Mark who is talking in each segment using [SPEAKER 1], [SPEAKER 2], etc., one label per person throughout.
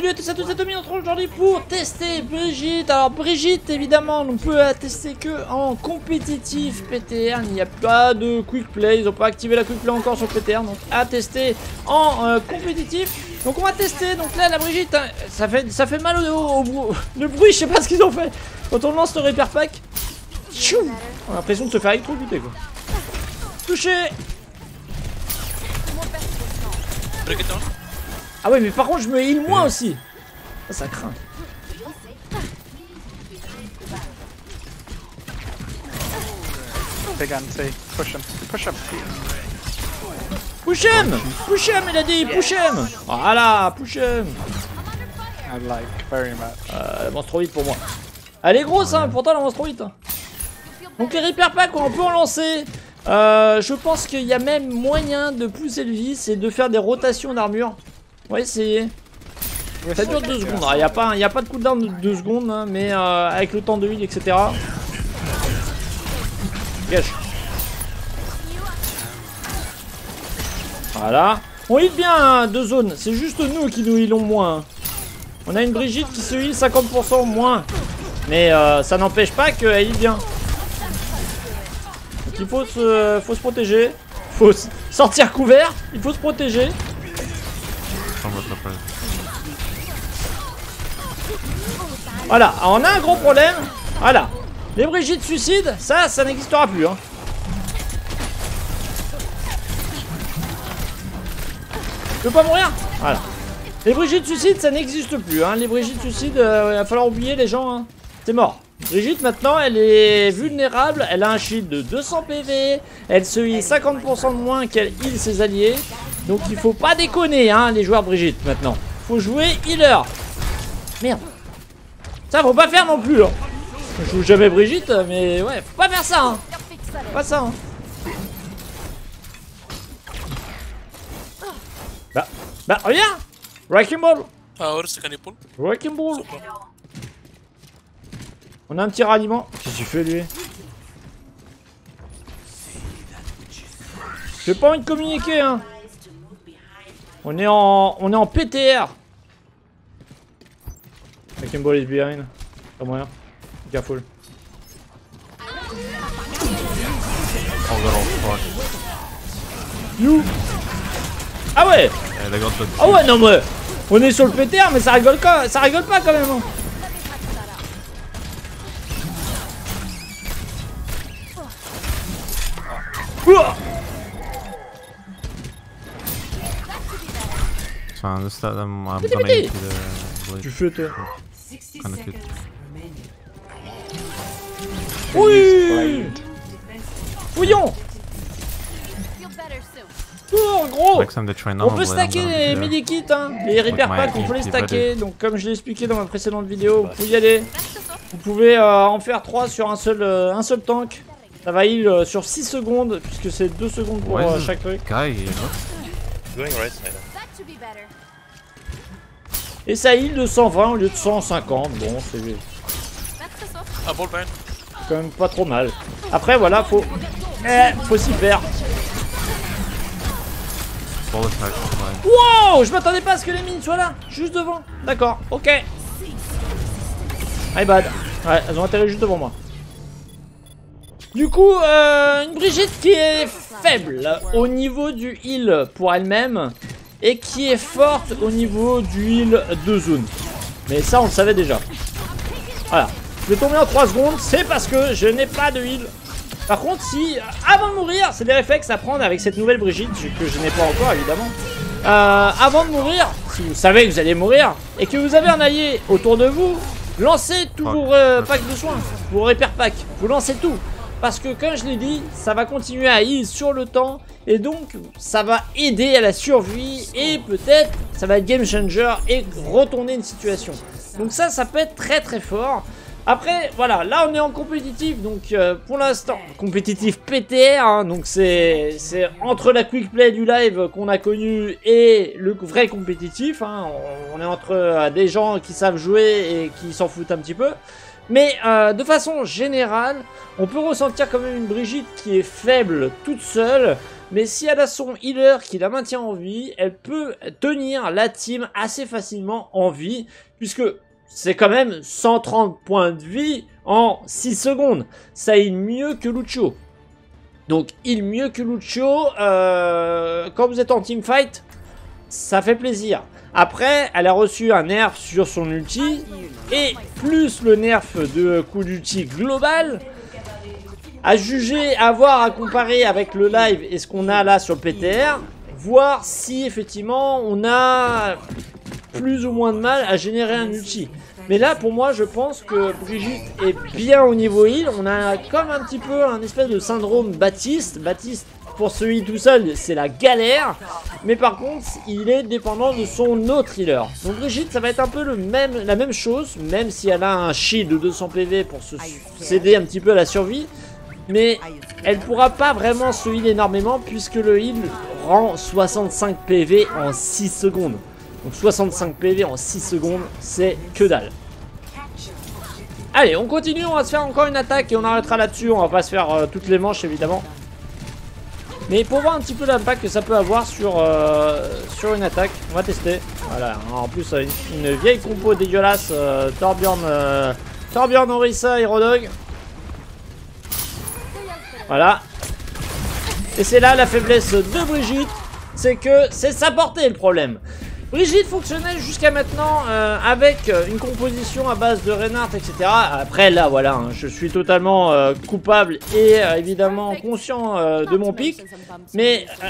[SPEAKER 1] salut à tous et à tous, c'est Tommy, on aujourd'hui pour tester Brigitte. Alors Brigitte, évidemment, on peut la tester que en compétitif PTR. Il n'y a pas de quick play, ils n'ont pas activé la quick play encore sur PTR, donc à tester en euh, compétitif. Donc on va tester, donc là la Brigitte, hein, ça, fait, ça fait mal au, au, le bruit, je sais pas ce qu'ils ont fait. Quand on lance le repair pack, on a l'impression de se faire électrocuter quoi. Touché. Ah ouais, mais par contre, je me heal moins aussi. Ça, ça craint.
[SPEAKER 2] Big anti. Push him. Push him.
[SPEAKER 1] Push him Push him, il a dit Push him Voilà, push him
[SPEAKER 2] I like very much.
[SPEAKER 1] Euh, Elle avance trop vite pour moi. Elle est grosse, hein, pourtant elle avance trop vite. hein. Donc les repair packs, on peut en lancer. Euh, je pense qu'il y a même moyen de pousser le vice et de faire des rotations d'armure. On va essayer. Ça dure 2 secondes. Il n'y a, pas- y a pas de cooldown de 2 secondes, hein, mais euh, avec le temps de heal, etc. Gâche. Voilà. On heal bien hein, deux zones. C'est juste nous qui nous healons moins. On a une Brigitte qui se heal 50% moins. Mais euh, ça n'empêche pas qu'elle heal bien. Donc il faut se, faut se protéger. Faut sortir couvert. Il faut se protéger. Voilà, on a un gros problème. Voilà. Les Brigitte suicides, ça, ça n'existera plus. Hein. Tu veux pas mourir? Voilà. Les Brigitte suicides, ça n'existe plus. Hein. Les Brigitte suicides, euh, il va falloir oublier les gens. Hein. C'est mort. Brigitte, maintenant, elle est vulnérable. Elle a un shield de 200 PV. Elle se heal 50% de moins qu'elle heal ses alliés. Donc, il faut pas déconner, hein, les joueurs Brigitte, maintenant. Faut jouer healer. Merde. Ça, faut pas faire non plus. Hein. Je joue jamais Brigitte, mais ouais, faut pas faire ça. Hein. Pas ça. Hein. Bah, bah, reviens Wrecking Ball
[SPEAKER 3] Power, second pull.
[SPEAKER 1] Wrecking Ball On a un petit ralliement. Qu'est-ce qu'il fait lui? J'ai pas envie de communiquer hein On est en. On est en PTR Wrecking Ball is behind. Pas moyen. Careful.
[SPEAKER 4] Oh little fuck.
[SPEAKER 1] You Ah ouais
[SPEAKER 4] the
[SPEAKER 1] Ah ouais non mais On est sur le PTR mais ça rigole pas, ça rigole pas quand même
[SPEAKER 4] I'm just let them I'm gonna the blade.
[SPEAKER 1] Tu fais toi
[SPEAKER 4] Kinda cute.
[SPEAKER 1] Oui Fouillons Oh gros On peut stacker les
[SPEAKER 4] there.
[SPEAKER 1] medikits, hein. les repair packs, on peut les stacker. Donc, comme je l'ai expliqué dans ma précédente vidéo, vous pouvez y aller. Vous pouvez euh, en faire 3 sur un seul, euh, un seul tank. Ça va heal euh, sur 6 secondes, puisque c'est 2 secondes pour euh, chaque truc. Et ça heal de 120 au lieu de 150. Bon, c'est
[SPEAKER 3] Ah,
[SPEAKER 1] quand même pas trop mal. Après, voilà, faut. Eh, faut s'y faire.
[SPEAKER 4] Fine.
[SPEAKER 1] Wow Je m'attendais pas à ce que les mines soient là, juste devant. D'accord, ok. My bad. Ouais, elles ont atterri juste devant moi. Du coup, euh, une Brigitte qui est faible au niveau du heal pour elle-même et qui est forte au niveau du heal de zone. Mais ça, on le savait déjà. Voilà. Je vais tomber en 3 secondes, c'est parce que je n'ai pas de heal. Par contre, si, euh, avant de mourir, c'est des réflexes à prendre avec cette nouvelle Brigitte, que je n'ai pas encore évidemment. Euh, avant de mourir, si vous savez que vous allez mourir, et que vous avez un allié autour de vous, lancez tous
[SPEAKER 4] Fuck.
[SPEAKER 1] vos euh, packs de soins, vos repair packs, vous lancez tout. Parce que comme je l'ai dit, ça va continuer à heal sur le temps, et donc ça va aider à la survie, et peut-être ça va être game changer et retourner une situation. Donc ça, ça peut être très très fort. Après, voilà, là on est en compétitif, donc euh, pour l'instant, compétitif PTR, hein, donc c'est entre la quick play du live qu'on a connu et le vrai compétitif, hein, on, on est entre euh, des gens qui savent jouer et qui s'en foutent un petit peu. Mais euh, de façon générale, on peut ressentir quand même une Brigitte qui est faible toute seule, Mais si elle a son healer qui la maintient en vie, elle peut tenir la team assez facilement en vie, puisque c'est quand même 130 points de vie en 6 secondes. Ça heal mieux que Lucio. Donc il mieux que Lucio, euh, quand vous êtes en teamfight, ça fait plaisir. Après, elle a reçu un nerf sur son ulti, et plus le nerf de coup d'ulti global, à juger, à voir, à comparer avec le live et ce qu'on a là sur le PTR, voir si effectivement on a plus ou moins de mal à générer un ulti. Mais là, pour moi, je pense que Brigitte est bien au niveau heal. On a comme un petit peu un espèce de syndrome Baptiste. Baptiste, pour ce heal tout seul, c'est la galère. Mais par contre, il est dépendant de son autre healer. Donc Brigitte, ça va être un peu le même, la même chose, même si elle a un shield de 200 PV pour se céder un petit peu à la survie. Mais elle pourra pas vraiment se heal énormément puisque le heal rend 65 PV en 6 secondes. Donc 65 PV en 6 secondes, c'est que dalle. Allez, on continue, on va se faire encore une attaque et on arrêtera là-dessus. On va pas se faire euh, toutes les manches évidemment. Mais pour voir un petit peu l'impact que ça peut avoir sur, euh, sur une attaque, on va tester. Voilà, en plus une, une vieille compo dégueulasse, euh, Torbjorn, euh, Torbjorn, Orisa et Rodog. Voilà. Et c'est là la faiblesse de Brigitte, c'est que c'est sa portée le problème. Brigitte fonctionnait jusqu'à maintenant euh, avec euh, une composition à base de Reinhardt, etc. Après là, voilà, hein, je suis totalement euh, coupable et euh, évidemment conscient euh, de mon pic. Mais euh,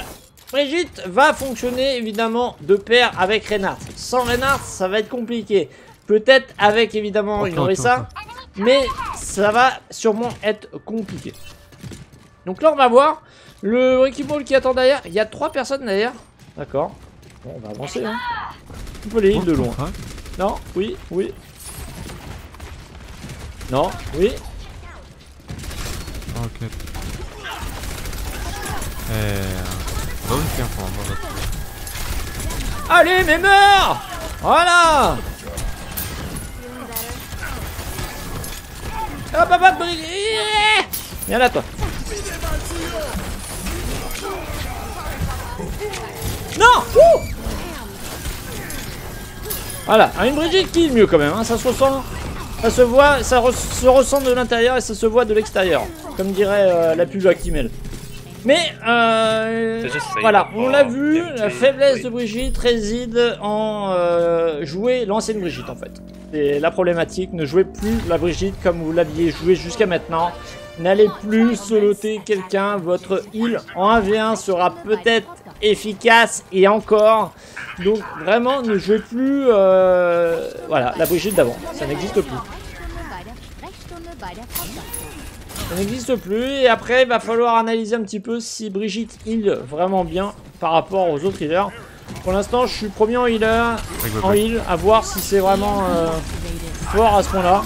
[SPEAKER 1] Brigitte va fonctionner évidemment de pair avec Reinhardt. Sans Reinhardt, ça va être compliqué. Peut-être avec évidemment une
[SPEAKER 4] Ok, ok,
[SPEAKER 1] Orisa, mais ça va sûrement être compliqué. Donc là, on va voir le Wrecking Ball qui attend derrière. Il y a trois personnes derrière. D'accord. Bon, on va avancer. Hein. On peut les heal de loin.
[SPEAKER 4] Hein
[SPEAKER 1] Non, oui, oui. Non, oui.
[SPEAKER 4] Ah, ok. Eh...
[SPEAKER 1] Allez, mais meurs Voilà Hop, hop, hop Brigitte Viens là, toi. Non Voilà, une Brigitte qui est mieux quand même, hein, ça se ressent, ça se voit, ça se ressent de l'intérieur et ça se voit de l'extérieur, comme dirait euh, la pub Actimel. Mais euh, voilà, on l'a vu, la faiblesse de Brigitte réside en euh, jouer l'ancienne Brigitte en fait. C'est la problématique, ne jouez plus la Brigitte comme vous l'aviez joué jusqu'à maintenant. N'allez plus soloter quelqu'un, votre heal en 1v1 sera peut-être efficace et encore. Donc vraiment ne jouez plus euh, voilà, la Brigitte d'avant, ça n'existe plus. Ça n'existe plus et après il va falloir analyser un petit peu si Brigitte heal vraiment bien par rapport aux autres healers. Pour l'instant je suis premier en healer, en heal, à voir si c'est vraiment euh, fort à ce point-là.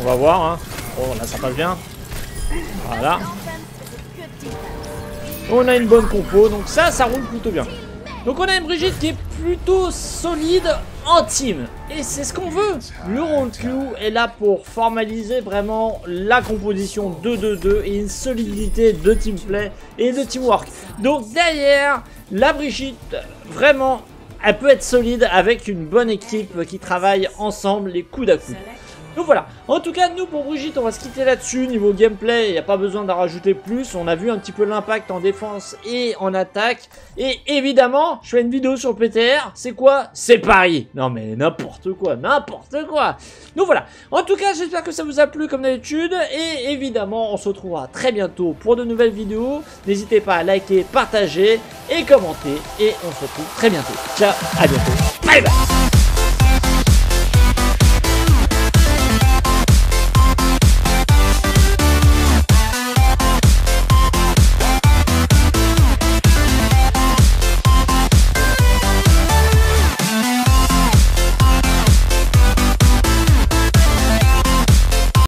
[SPEAKER 1] On va voir. Hein. Oh là ça passe bien. Voilà. On a une bonne compo, donc ça, ça roule plutôt bien. Donc on a une Brigitte qui est plutôt solide en team. Et c'est ce qu'on veut. Le rôle Q est là pour formaliser vraiment la composition 2-2-2 et une solidité de teamplay et de teamwork. Donc derrière, la Brigitte, vraiment, elle peut être solide avec une bonne équipe qui travaille ensemble les coudes à coude. Donc voilà, en tout cas nous pour Brigitte on va se quitter là-dessus, niveau gameplay il n'y a pas besoin d'en rajouter plus, on a vu un petit peu l'impact en défense et en attaque, et évidemment je fais une vidéo sur le PTR, c'est quoi? C'est Paris. Non mais n'importe quoi, n'importe quoi. Donc voilà, en tout cas j'espère que ça vous a plu comme d'habitude, et évidemment on se retrouvera très bientôt pour de nouvelles vidéos, n'hésitez pas à liker, partager et commenter, et on se retrouve très bientôt. Ciao, à bientôt, bye bye